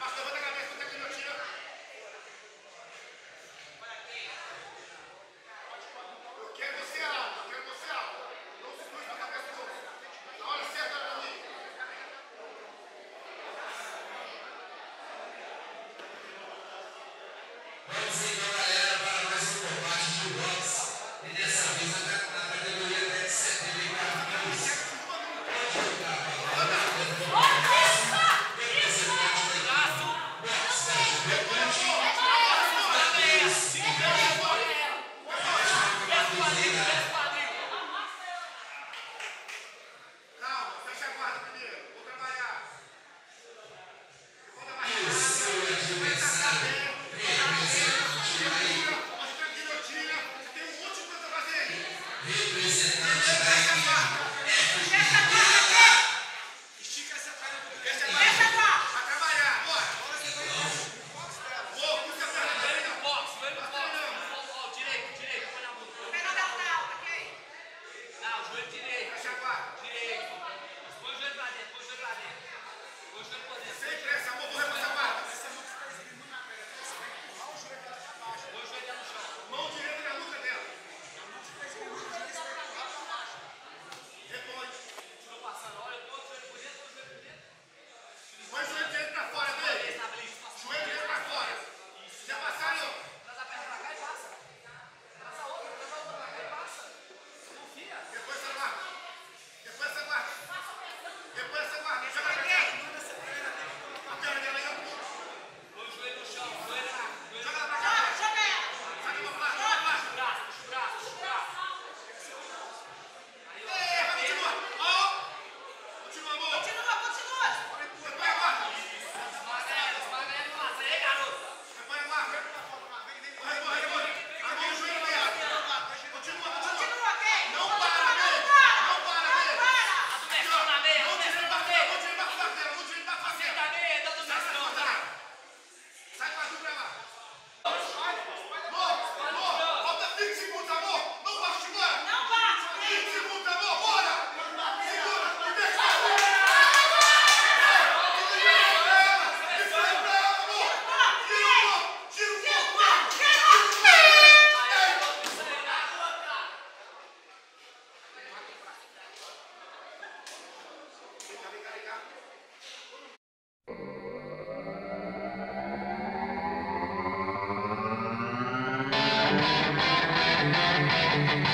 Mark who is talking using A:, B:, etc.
A: Hasta Thank you.